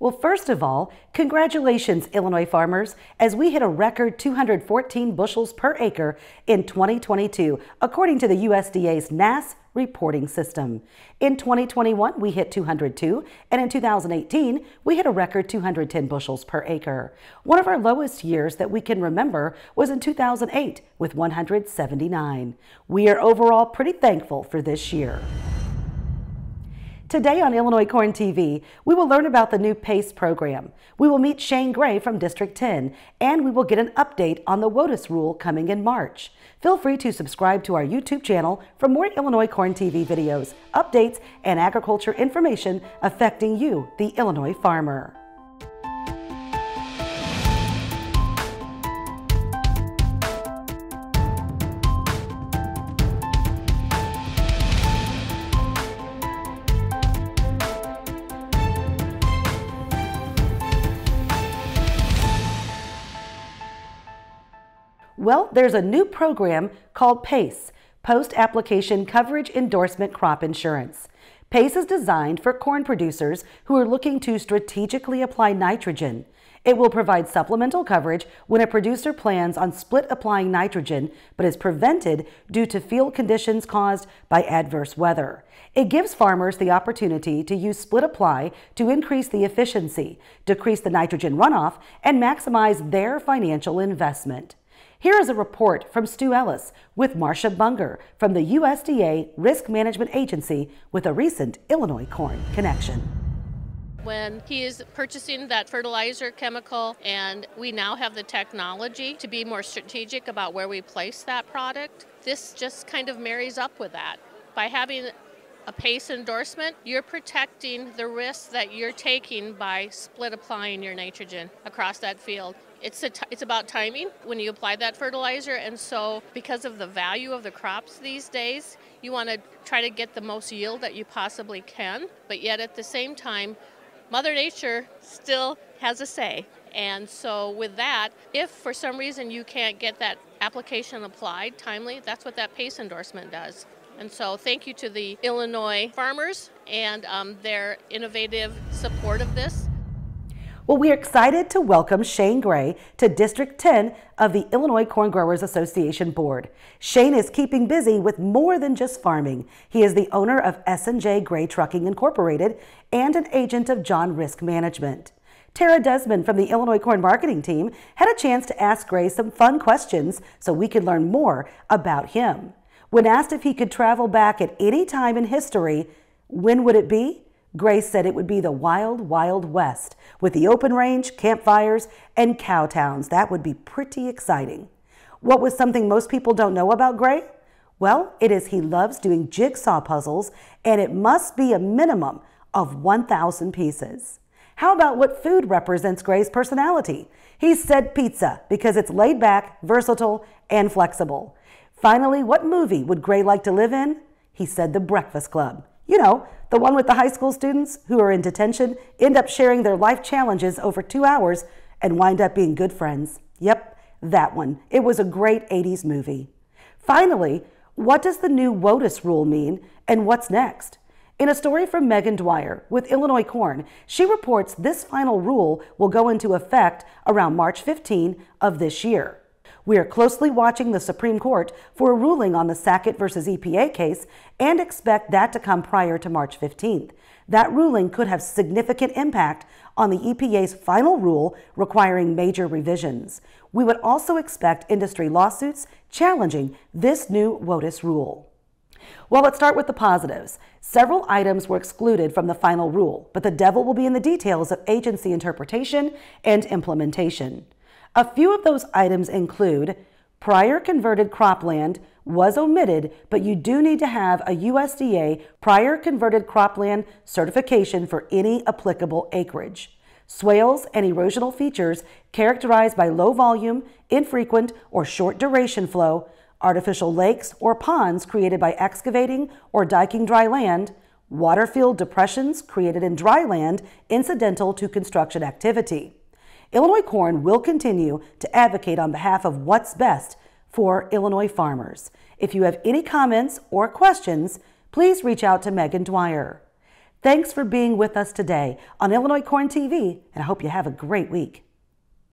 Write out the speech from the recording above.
Well, first of all, congratulations, Illinois farmers, as we hit a record 214 bushels per acre in 2022, according to the USDA's NASS reporting system. In 2021, we hit 202, and in 2018, we hit a record 210 bushels per acre. One of our lowest years that we can remember was in 2008 with 179. We are overall pretty thankful for this year. Today on Illinois Corn TV, we will learn about the new PACE program. We will meet Shane Gray from District 10, and we will get an update on the WOTUS rule coming in March. Feel free to subscribe to our YouTube channel for more Illinois Corn TV videos, updates, and agriculture information affecting you, the Illinois farmer. Well, there's a new program called PACE, Post Application Coverage Endorsement Crop Insurance. PACE is designed for corn producers who are looking to strategically apply nitrogen. It will provide supplemental coverage when a producer plans on split applying nitrogen but is prevented due to field conditions caused by adverse weather. It gives farmers the opportunity to use split apply to increase the efficiency, decrease the nitrogen runoff, and maximize their financial investment. Here is a report from Stu Ellis with Marsha Bunger from the USDA Risk Management Agency with a recent Illinois Corn connection. When he is purchasing that fertilizer chemical and we now have the technology to be more strategic about where we place that product this just kind of marries up with that. By having a PACE endorsement, you're protecting the risk that you're taking by split applying your nitrogen across that field. It's, it's about timing when you apply that fertilizer, and so because of the value of the crops these days, you want to try to get the most yield that you possibly can, but yet at the same time, Mother Nature still has a say. And so, with that, if for some reason you can't get that application applied timely, that's what that PACE endorsement does. And so, thank you to the Illinois farmers and um, their innovative support of this. Well, we are excited to welcome Shane Gray to District 10 of the Illinois Corn Growers Association Board. Shane is keeping busy with more than just farming. He is the owner of S&J Gray Trucking Incorporated and an agent of John Risk Management. Tara Desmond from the Illinois Corn Marketing Team had a chance to ask Gray some fun questions so we could learn more about him. When asked if he could travel back at any time in history, when would it be? Grace said it would be the wild, wild west with the open range, campfires, and cow towns. That would be pretty exciting. What was something most people don't know about Gray? Well, it is he loves doing jigsaw puzzles, and it must be a minimum of 1,000 pieces. How about what food represents Gray's personality? He said pizza because it's laid back, versatile, and flexible. Finally, what movie would Gray like to live in? He said The Breakfast Club. You know, the one with the high school students who are in detention end up sharing their life challenges over two hours and wind up being good friends. Yep, that one. It was a great 80s movie. Finally, what does the new WOTUS rule mean and what's next? In a story from Megan Dwyer with Illinois Corn, she reports this final rule will go into effect around March 15 of this year. We are closely watching the Supreme Court for a ruling on the Sackett versus EPA case and expect that to come prior to March 15th. That ruling could have significant impact on the EPA's final rule requiring major revisions. We would also expect industry lawsuits challenging this new WOTUS rule. Well, let's start with the positives. Several items were excluded from the final rule, but the devil will be in the details of agency interpretation and implementation. A few of those items include prior converted cropland was omitted, but you do need to have a USDA prior converted cropland certification for any applicable acreage. Swales and erosional features characterized by low volume, infrequent, or short duration flow, artificial lakes or ponds created by excavating or diking dry land, water-filled depressions created in dry land incidental to construction activity. Illinois Corn will continue to advocate on behalf of what's best for Illinois farmers. If you have any comments or questions, please reach out to Megan Dwyer. Thanks for being with us today on Illinois Corn TV, and I hope you have a great week.